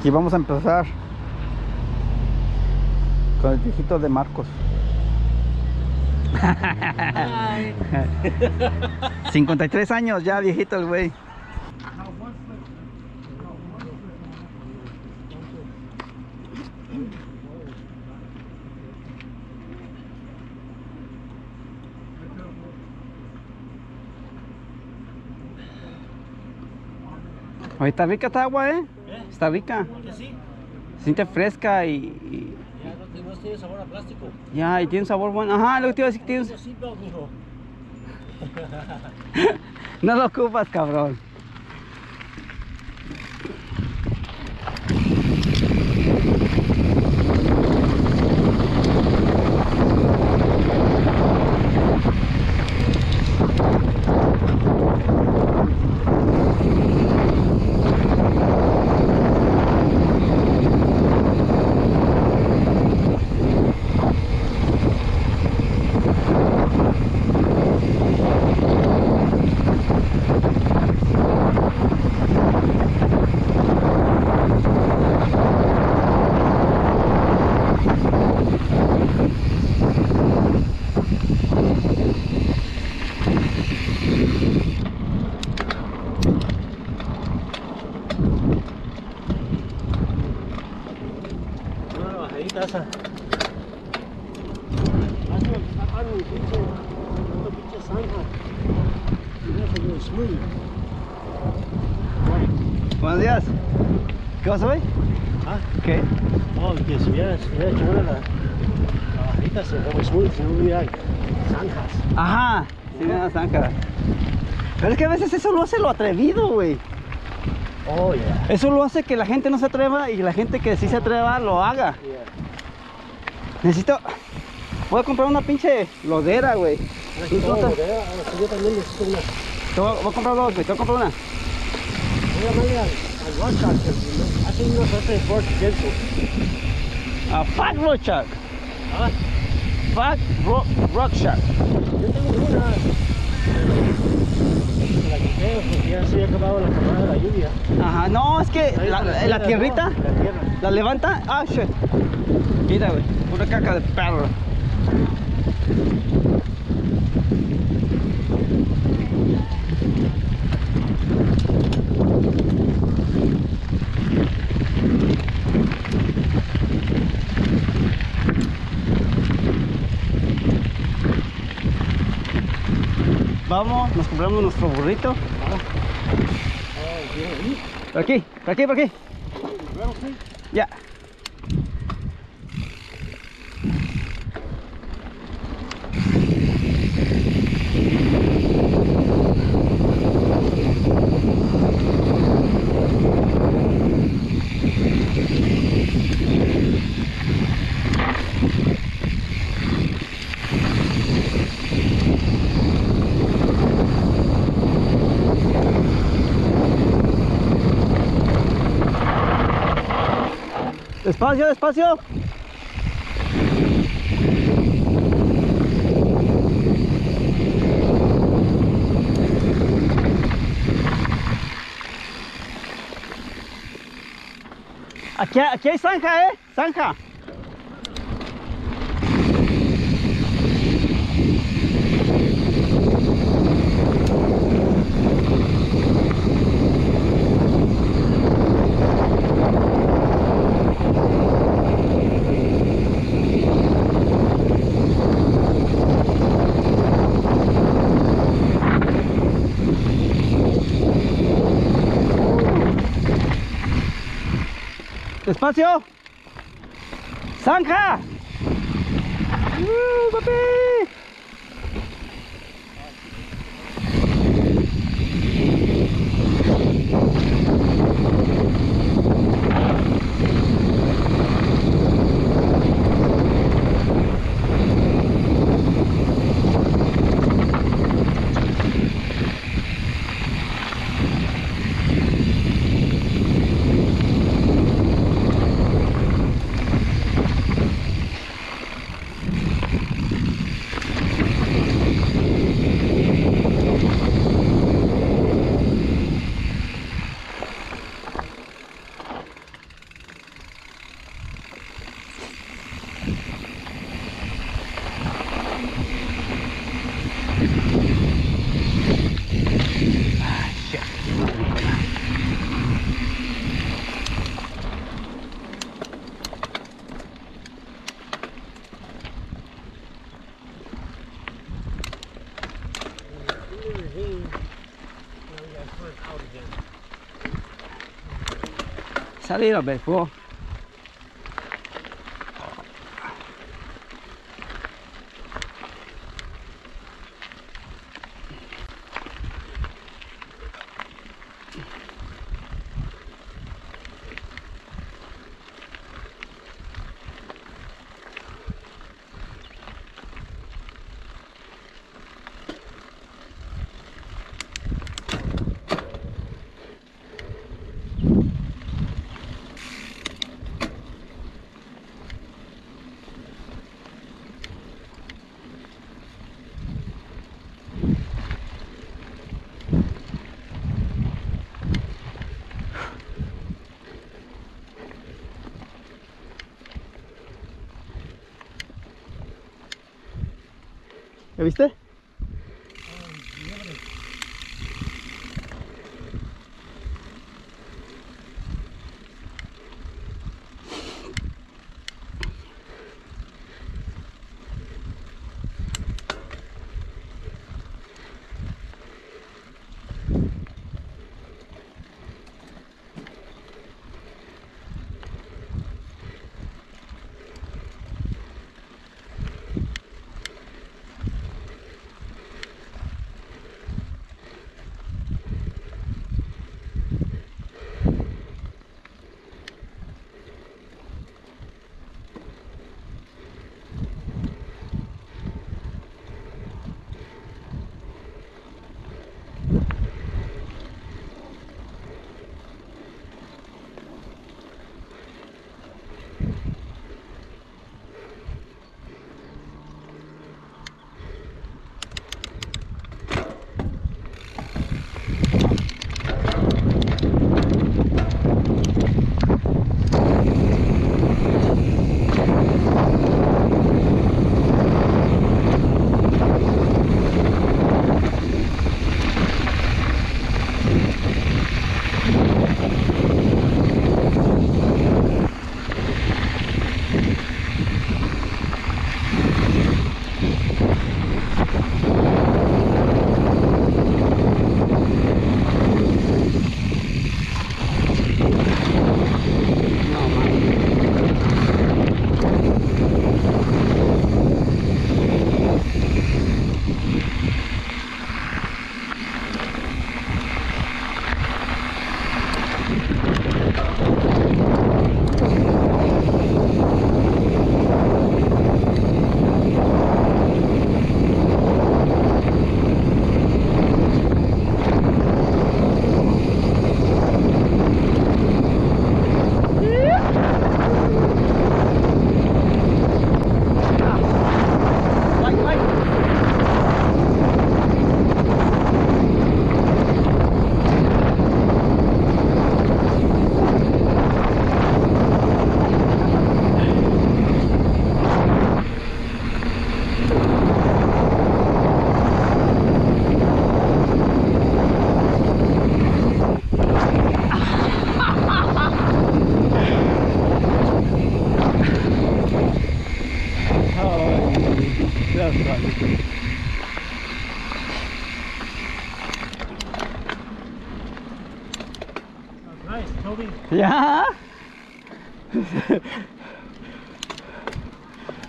Aquí vamos a empezar con el viejito de Marcos. 53 años ya, viejito el güey. Oye, está rica esta agua, ¿eh? Está rica. ¿Que sí? Se siente fresca y, y- Ya no, no tiene sabor a plástico. ya, y tiene un sabor bueno. Ajá, lo que te iba a decir que tiene un-. No lo ocupas, cabrón. Una. Hazlo, sacar un pinche, una pinche zanja. Y eso es smooth. Buenos días. ¿Qué vas a ver? Ah, ¿Qué? no, que si hubiera, si hubiera hecho una la, la bajita se ve smooth, si no hubiera zanjas. Ajá, sí, una zanja. Pero es que a veces eso lo hace lo atrevido, güey. Oh, yeah. Eso lo hace que la gente no se atreva y la gente que sí se atreva lo haga. Necesito. Voy a comprar una pinche lodera, güey. Bodega, ahora sí, yo también necesito una. Te voy, voy a comprar dos, güey. Te voy a comprar una. Voy a llamarle al, al ¿no? hace unos hace Ford Tiempo. A Fat Rock Shark. Ah, Fat Rock, rock Shark. yo tengo una. pero La quité porque ya se había acabado la temporada de la lluvia. Ajá, no, es que la, la tierra, tierrita. La tierra. la levanta. Ah, shit. Mira, güey. Una caca de perro. Vamos, nos compramos nuestro burrito. Por aquí, por aquí, por aquí. Ya. Despacio, despacio. Aquí, aquí hay zanja, ¿eh? Zanja. Despacio. Zanja. ¡Uh, papi! Salir a ver ¿Ya viste?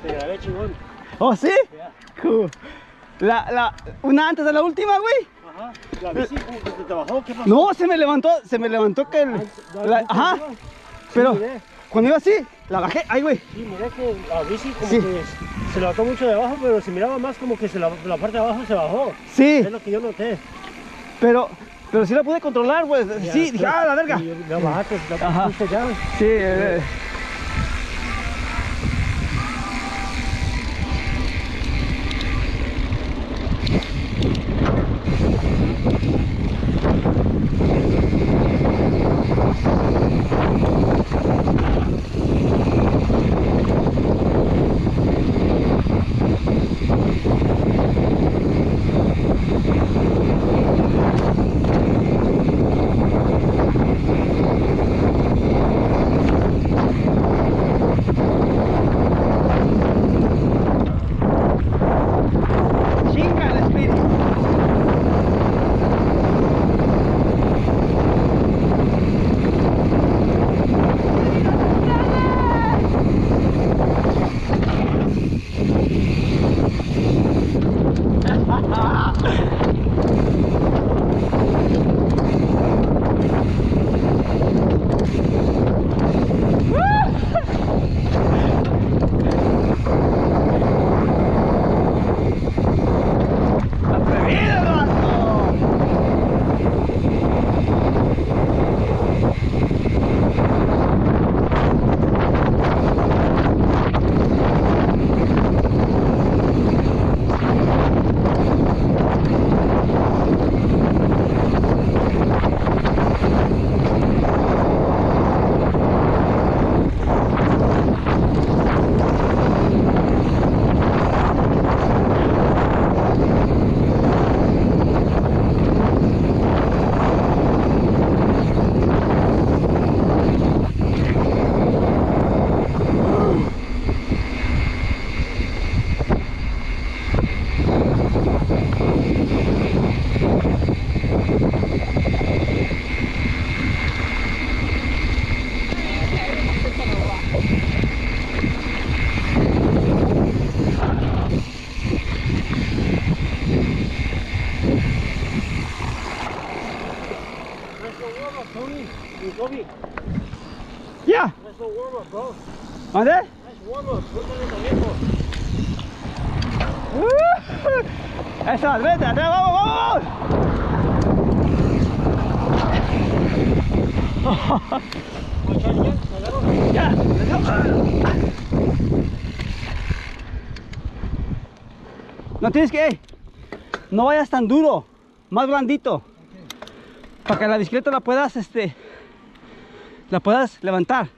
Te grabé chingón. ¿Oh, sí? Cool. La, la, una antes de la última, güey. Ajá. La bici como que se te bajó, ¿qué pasó? No, se me levantó, se me levantó que el, la- ajá, pero miré. cuando iba así, la bajé, ay, güey. Sí, miré que la bici como Sí. que se levantó mucho de abajo, pero se miraba más como que se la, la parte de abajo se bajó. Sí, Es lo que yo noté. pero, pero sí la pude controlar, güey. Sí, dije, ah, la verga. y La bajaste, la Ajá. pusiste ya. Sí, eh, No tienes que, no vayas tan duro, más blandito, para que la bicicleta la puedas, este, la puedas levantar.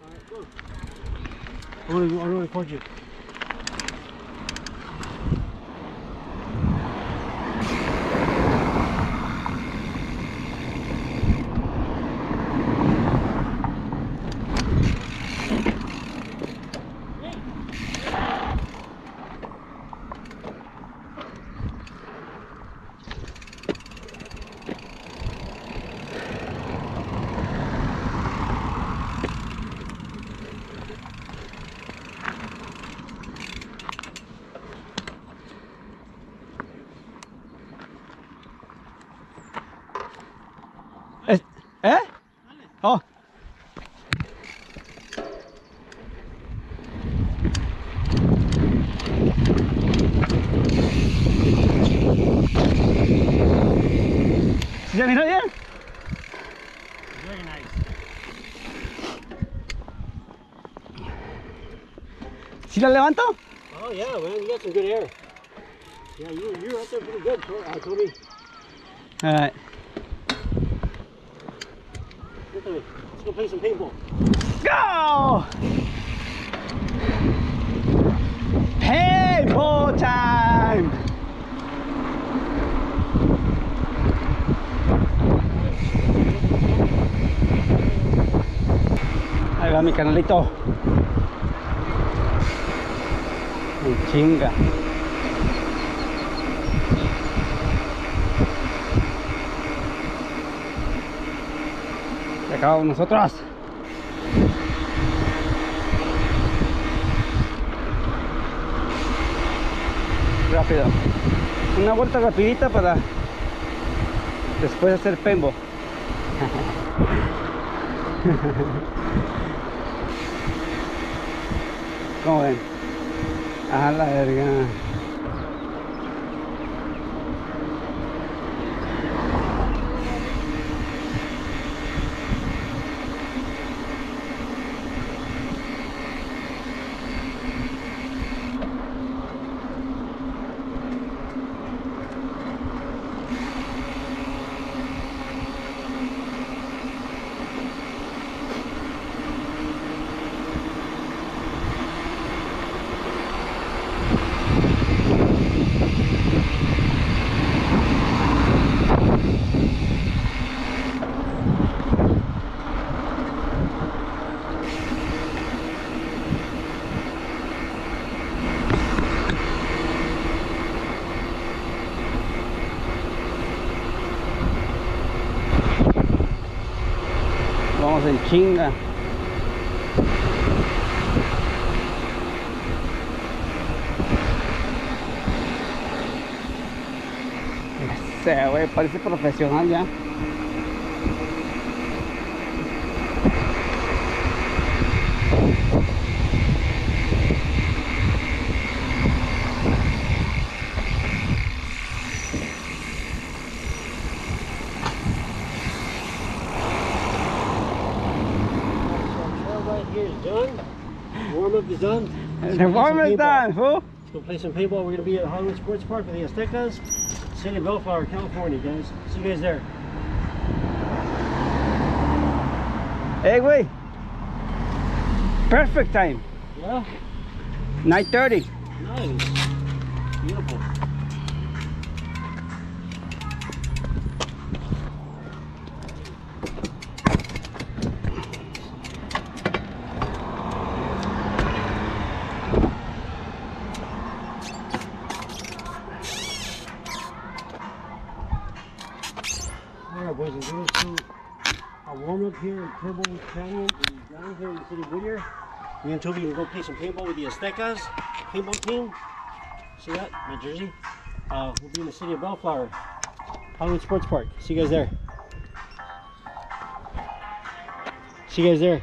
¿Sí la levanto? Oh yeah, man, you got some good air. Yeah, you you're up there pretty good, uh, Toby. Alright. Look at me. Let's go play some paintball. Go! Paintball time! Ahí va mi canalito. En chinga. Y acabamos nosotros. rápido. Una vuelta rapidita para después hacer pembo. ¿Cómo ven? A la verga. Vamos en chinga. Ese güey, parece profesional ya. Warm up is done. Let's The go play some warm is done, fool. Let's go play some paintball. We're gonna be at Hollywood Sports Park for the Aztecas, City of Bellflower, California, guys. See you guys there. Hey, güey. Perfect time. Yeah. 9.30. Nice. Beautiful. All right, boys and girls. So, a warm up here in Turbo Canyon down here in the city of Whittier. Me and Toby can go play some paintball with the Aztecas paintball team. See that? My jersey. Uh, we'll be in the city of Bellflower, Hollywood Sports Park. See you guys there. See you guys there.